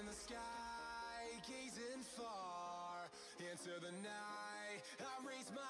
In the sky, gazing far into the night. I raise my